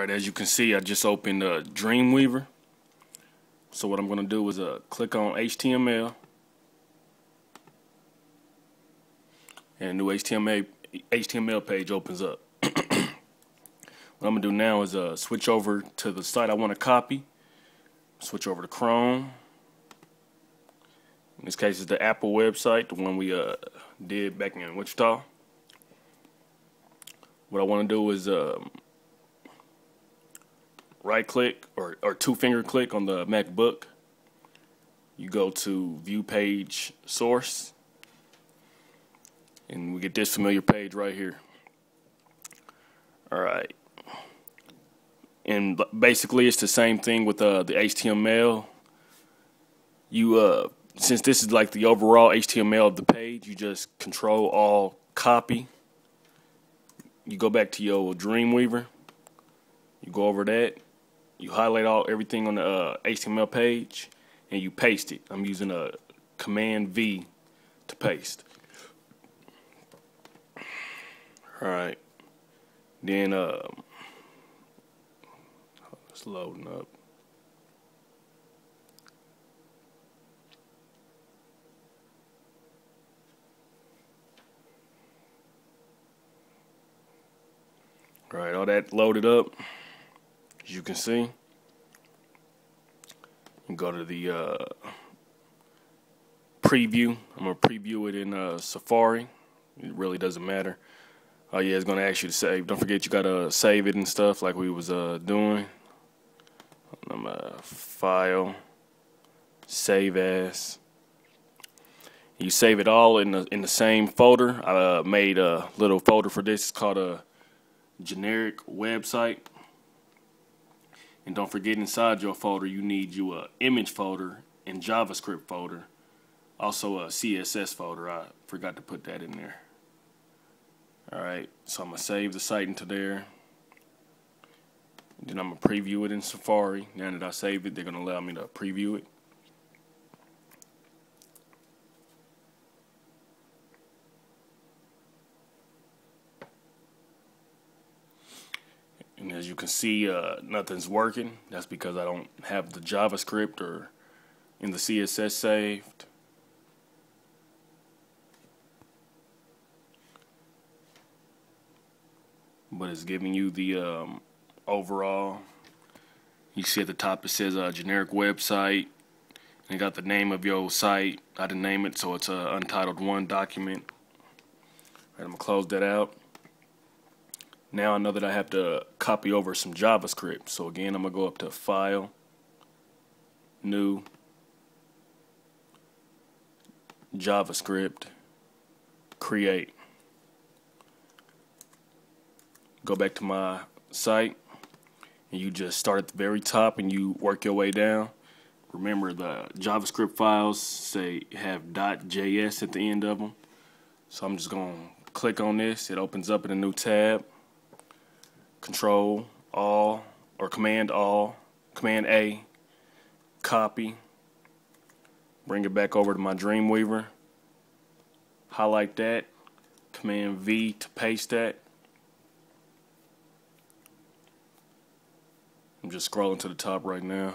Alright, as you can see, I just opened uh, Dreamweaver. So what I'm going to do is uh, click on HTML. And a new HTML, HTML page opens up. what I'm going to do now is uh, switch over to the site I want to copy. Switch over to Chrome. In this case, it's the Apple website, the one we uh, did back in Wichita. What I want to do is um, right click or, or two finger click on the MacBook. You go to view page source and we get this familiar page right here. All right. And basically it's the same thing with uh, the HTML. You uh, since this is like the overall HTML of the page, you just control all copy. You go back to your Dreamweaver. You go over that you highlight all everything on the uh, HTML page and you paste it. I'm using a Command V to paste. All right. Then um, it's loading up. All right, all that loaded up as you can see. Go to the uh, preview. I'm going to preview it in uh, Safari. It really doesn't matter. Oh yeah, it's going to ask you to save. Don't forget you got to save it and stuff like we was uh, doing. I'm uh, file, save as. You save it all in the in the same folder. I uh, made a little folder for this. It's called a generic website. And don't forget inside your folder, you need you a image folder and JavaScript folder. Also a CSS folder. I forgot to put that in there. Alright, so I'm going to save the site into there. Then I'm going to preview it in Safari. Now that I save it, they're going to allow me to preview it. And as you can see, uh, nothing's working. That's because I don't have the JavaScript or in the CSS saved. But it's giving you the um, overall. You see at the top it says a uh, generic website. And it got the name of your site. I didn't name it, so it's a untitled one document. I'm gonna close that out. Now I know that I have to copy over some JavaScript. So again, I'm going to go up to File, New, JavaScript, Create. Go back to my site and you just start at the very top and you work your way down. Remember the JavaScript files say have .js at the end of them. So I'm just going to click on this. It opens up in a new tab. Control all or Command all, Command A, copy, bring it back over to my Dreamweaver, highlight that, Command V to paste that. I'm just scrolling to the top right now.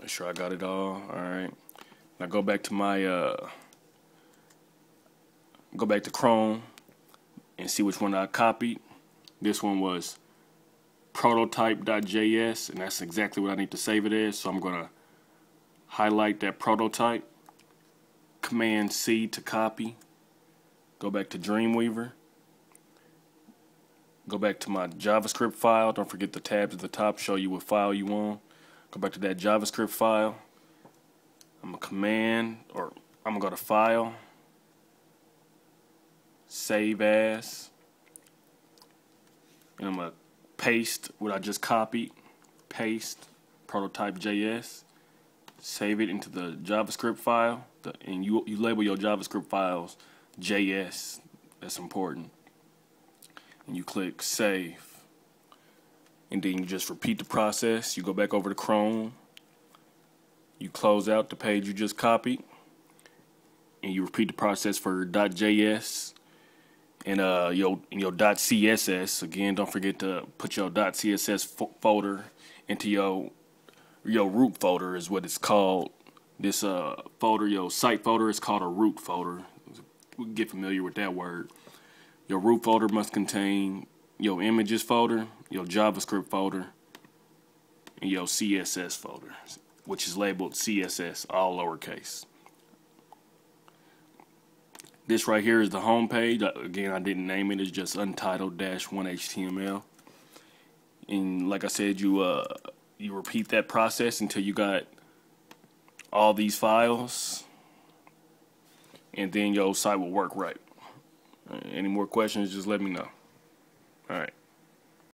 Make sure I got it all. Alright. Now go back to my uh go back to Chrome and see which one I copied. This one was prototype.js, and that's exactly what I need to save it as. So I'm going to highlight that prototype, Command C to copy, go back to Dreamweaver, go back to my JavaScript file. Don't forget the tabs at the top show you what file you want. Go back to that JavaScript file. I'm a command, or I'm going to go to File, save as, and I'm going to paste what I just copied, paste prototype.js, save it into the JavaScript file, the, and you, you label your JavaScript files JS, that's important. And you click save. And then you just repeat the process. You go back over to Chrome. You close out the page you just copied. And you repeat the process for .js in uh your your .css. Again, don't forget to put your .css fo folder into your your root folder is what it's called. This uh folder, your site folder, is called a root folder. Get familiar with that word. Your root folder must contain your images folder, your JavaScript folder, and your CSS folder, which is labeled CSS, all lowercase. This right here is the home page. Uh, again, I didn't name it. It's just untitled-1html. And like I said, you uh, you repeat that process until you got all these files, and then your site will work right. Any more questions, just let me know. All right.